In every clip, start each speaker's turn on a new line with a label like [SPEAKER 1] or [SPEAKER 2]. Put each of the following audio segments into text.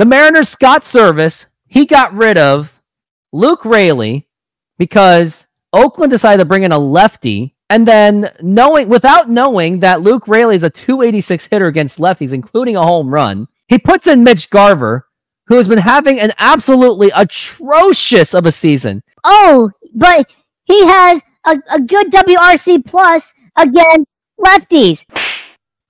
[SPEAKER 1] The Mariners Scott Servais, he got rid of Luke Raley because Oakland decided to bring in a lefty. And then knowing without knowing that Luke Raley is a 286 hitter against lefties, including a home run, he puts in Mitch Garver, who has been having an absolutely atrocious of a season.
[SPEAKER 2] Oh, but he has a, a good WRC plus against lefties.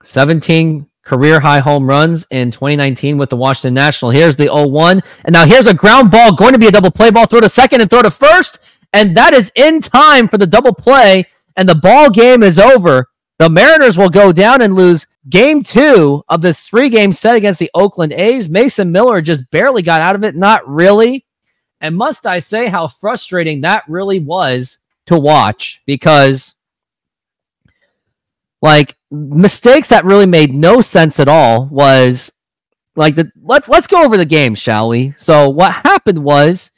[SPEAKER 1] 17 career high home runs in 2019 with the Washington National. Here's the 0-1. And now here's a ground ball going to be a double play ball. Throw to second and throw to first. And that is in time for the double play. And the ball game is over. The Mariners will go down and lose game two of this three game set against the Oakland A's. Mason Miller just barely got out of it. Not really. And must I say how frustrating that really was to watch because like mistakes that really made no sense at all was like the let's let's go over the game, shall we? So what happened was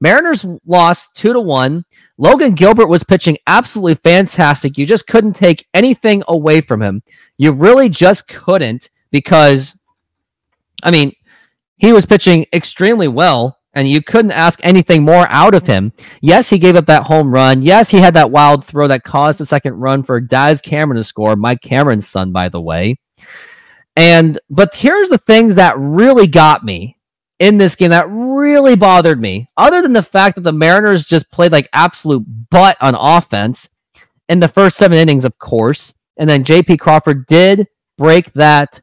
[SPEAKER 1] Mariners lost two to one. Logan Gilbert was pitching absolutely fantastic. You just couldn't take anything away from him. You really just couldn't because I mean, he was pitching extremely well and you couldn't ask anything more out of him. Yes, he gave up that home run. Yes, he had that wild throw that caused the second run for Daz Cameron to score, Mike Cameron's son, by the way. And but here's the things that really got me in this game that really bothered me, other than the fact that the Mariners just played like absolute butt on offense in the first seven innings, of course. And then JP Crawford did break that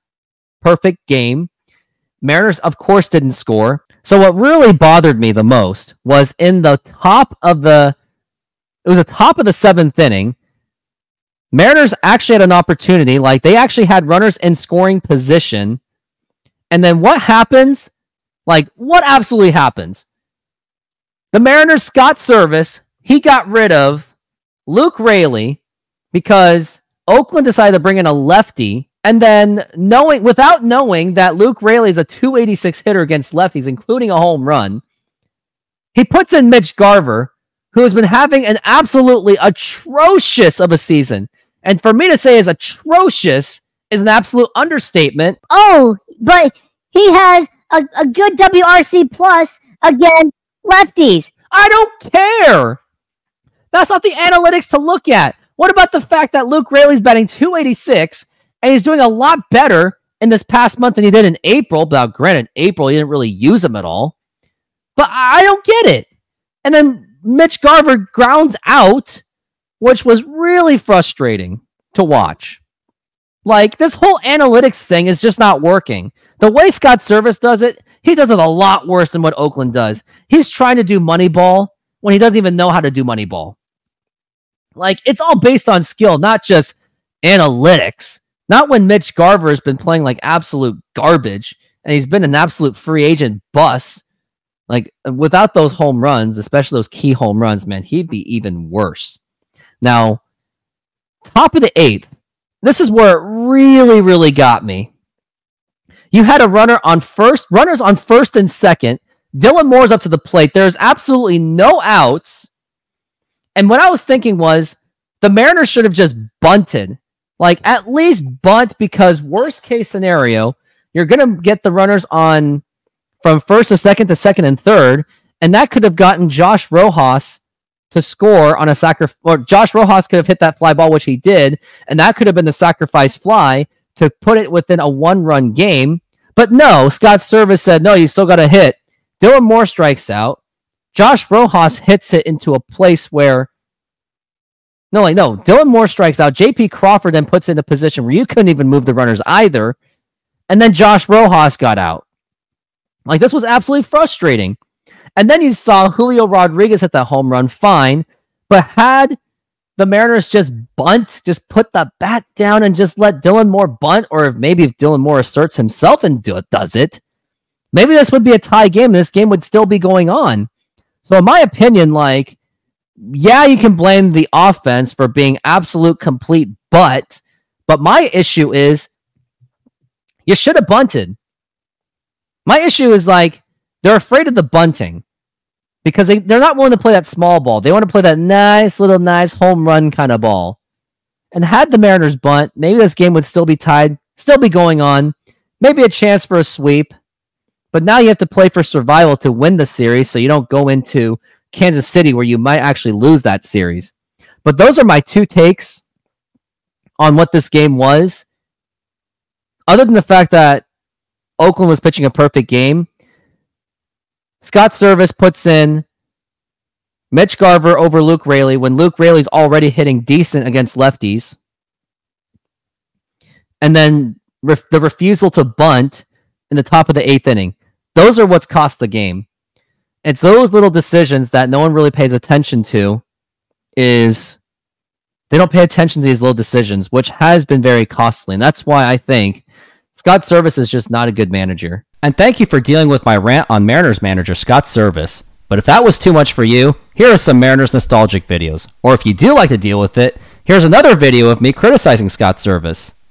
[SPEAKER 1] perfect game. Mariners, of course, didn't score. So what really bothered me the most was in the top of the it was the top of the seventh inning. Mariners actually had an opportunity, like they actually had runners in scoring position. And then what happens? Like, what absolutely happens? The Mariners Scott Servais, he got rid of Luke Raley because Oakland decided to bring in a lefty and then knowing without knowing that Luke Raley is a 286 hitter against lefties, including a home run, he puts in Mitch Garver, who has been having an absolutely atrocious of a season. And for me to say is atrocious is an absolute understatement.
[SPEAKER 2] Oh, but he has a, a good WRC plus against lefties.
[SPEAKER 1] I don't care. That's not the analytics to look at. What about the fact that Luke Raley's batting 286 and he's doing a lot better in this past month than he did in April. But granted, April he didn't really use him at all. But I don't get it. And then Mitch Garver grounds out, which was really frustrating to watch. Like this whole analytics thing is just not working. The way Scott Servais does it, he does it a lot worse than what Oakland does. He's trying to do Moneyball when he doesn't even know how to do Moneyball. Like it's all based on skill, not just analytics. Not when Mitch Garver has been playing like absolute garbage and he's been an absolute free agent bust. Like without those home runs, especially those key home runs, man, he'd be even worse. Now, top of the eighth, this is where it really, really got me. You had a runner on first, runners on first and second. Dylan Moore's up to the plate. There's absolutely no outs. And what I was thinking was the Mariners should have just bunted like at least bunt because worst case scenario, you're gonna get the runners on from first to second to second and third, and that could have gotten Josh Rojas to score on a sacrifice. Or Josh Rojas could have hit that fly ball, which he did, and that could have been the sacrifice fly to put it within a one-run game. But no, Scott Servais said no. You still got to hit. Dylan Moore strikes out. Josh Rojas hits it into a place where no, like no. Dylan Moore strikes out. J.P. Crawford then puts in a position where you couldn't even move the runners either. And then Josh Rojas got out. Like this was absolutely frustrating. And then you saw Julio Rodriguez hit that home run, fine. But had the Mariners just bunt, just put the bat down and just let Dylan Moore bunt, or if maybe if Dylan Moore asserts himself and do, does it, maybe this would be a tie game. This game would still be going on. So, in my opinion, like yeah, you can blame the offense for being absolute complete but but my issue is you should have bunted. My issue is like they're afraid of the bunting because they, they're not willing to play that small ball. They want to play that nice little nice home run kind of ball. And had the Mariners bunt, maybe this game would still be tied, still be going on, maybe a chance for a sweep. But now you have to play for survival to win the series so you don't go into Kansas City where you might actually lose that series. But those are my two takes on what this game was. Other than the fact that Oakland was pitching a perfect game, Scott Servais puts in Mitch Garver over Luke Raley when Luke Raley's already hitting decent against lefties. And then ref- the refusal to bunt in the top of the eighth inning. Those are what's cost the game. It's those little decisions that no one really pays attention to is they don't pay attention to these little decisions, which has been very costly. And that's why I think Scott Servais is just not a good manager. And thank you for dealing with my rant on Mariners manager Scott Servais But if that was too much for you, here are some Mariners nostalgic videos. Or if you do like to deal with it, here's another video of me criticizing Scott Servais.